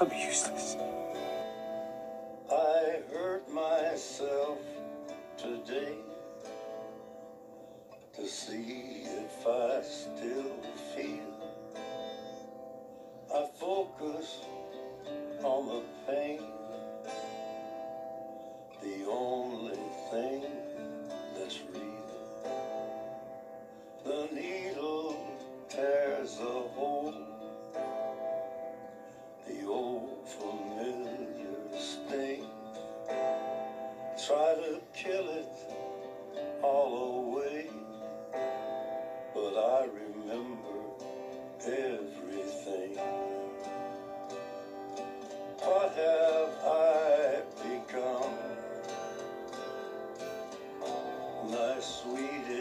I'm useless. I hurt myself today to see if I still feel. I focus on the pain, the only familiar sting. Try to kill it all away, but I remember everything. What have I become? My sweet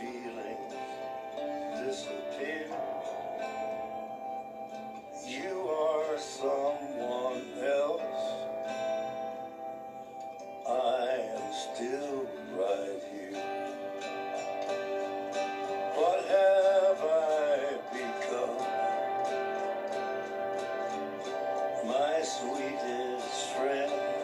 feelings disappear. You are someone else. I am still right here. What have I become? My sweetest friend.